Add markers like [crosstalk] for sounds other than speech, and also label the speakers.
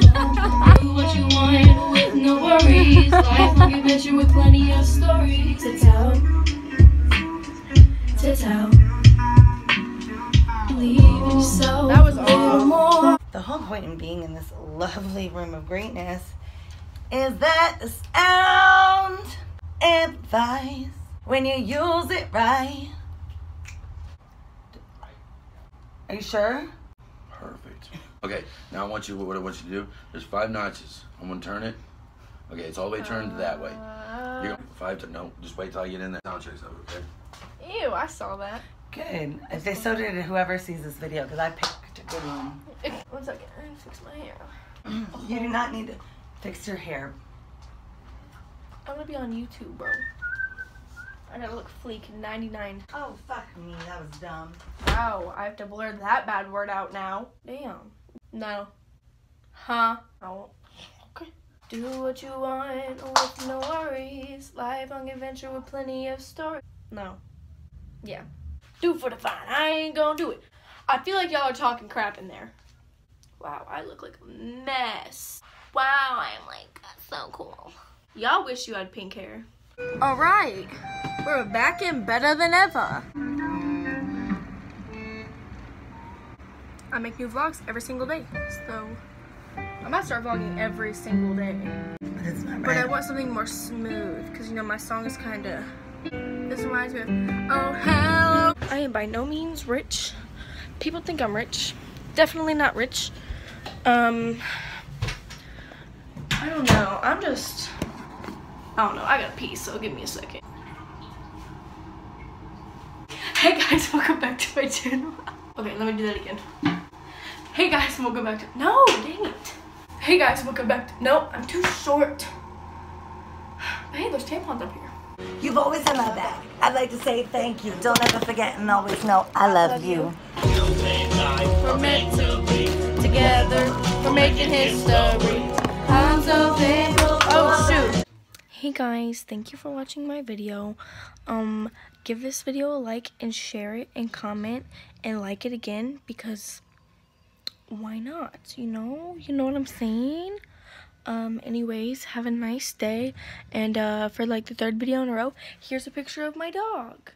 Speaker 1: Do what you want with no worries. Lifelong adventure with plenty of stories to tell. To tell. Believe yourself
Speaker 2: That was
Speaker 1: a little more.
Speaker 3: The whole point in being in this lovely room of greatness is that the sound amplifies when you use it right. Are you sure?
Speaker 4: Perfect. Okay, now I want you. What I want you to do? There's five notches. I'm gonna turn it. Okay, it's all the way turned that way. You're five. To, no, just wait till I get in there. Sound checks over. Okay.
Speaker 2: Ew, I saw that.
Speaker 3: Good. If they so did whoever sees this video, because I picked a good one.
Speaker 2: One second, I need to fix my hair.
Speaker 3: You do not need to fix your hair.
Speaker 2: I'm gonna be on YouTube, bro. I gotta look fleek 99.
Speaker 3: Oh, fuck me. That was dumb.
Speaker 2: Wow, I have to blur that bad word out now. Damn. No. Huh? I won't. Okay.
Speaker 1: Do what you want with no worries. Lifelong adventure with plenty of stories.
Speaker 2: No. Yeah. Do for the fun. I ain't gonna do it. I feel like y'all are talking crap in there. Wow, I look like a mess. Wow, I'm like so cool. Y'all wish you had pink hair. All right, we're back and better than ever. I make new vlogs every single day, so I might start vlogging every single day.
Speaker 3: But
Speaker 2: But I want something more smooth because you know my song is kind of. This reminds me of Oh Hello. I am by no means rich. People think I'm rich. Definitely not rich. Um. I don't know. I'm just. I don't know. I gotta pee, so give me a second. Hey guys, [laughs] welcome back to my channel. [laughs] Okay, let me do that again. Hey guys, welcome back to. No, dang it. Hey guys, welcome back to. No, I'm too short. But [sighs] hey, there's tampons up here.
Speaker 3: You've always in my back. I'd like to say thank you. Don't ever forget and always know I love you.
Speaker 2: We're meant to be together. We're making history. I'm so thankful. Oh shoot. Hey guys, thank you for watching my video. Um, give this video a like and share it and comment and like it again because why not? You know, you know what I'm saying. Um, anyways, have a nice day. And uh, for like the third video in a row, here's a picture of my dog.